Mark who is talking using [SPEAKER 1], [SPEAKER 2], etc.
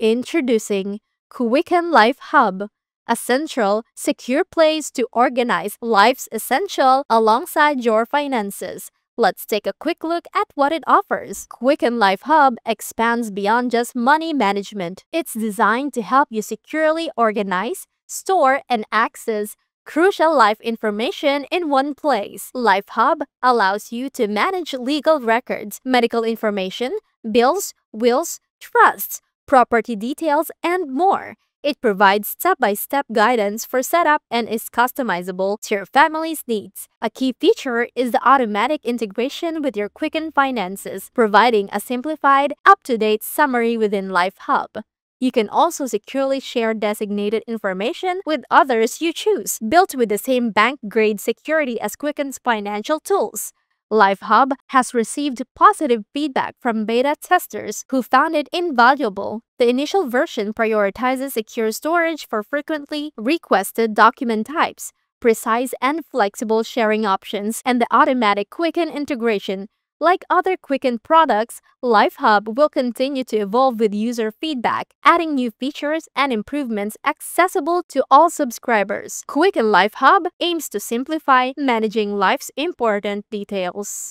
[SPEAKER 1] Introducing Quicken Life Hub, a central, secure place to organize life's essential alongside your finances. Let's take a quick look at what it offers. Quicken Life Hub expands beyond just money management. It's designed to help you securely organize, store, and access crucial life information in one place. Life Hub allows you to manage legal records, medical information, bills, wills, trusts, property details, and more. It provides step-by-step guidance for setup and is customizable to your family's needs. A key feature is the automatic integration with your Quicken Finances, providing a simplified, up-to-date summary within Life Hub. You can also securely share designated information with others you choose, built with the same bank-grade security as Quicken's financial tools. LifeHub has received positive feedback from beta testers who found it invaluable. The initial version prioritizes secure storage for frequently requested document types, precise and flexible sharing options, and the automatic Quicken integration like other Quicken products, LifeHub will continue to evolve with user feedback, adding new features and improvements accessible to all subscribers. Quicken LifeHub aims to simplify managing life's important details.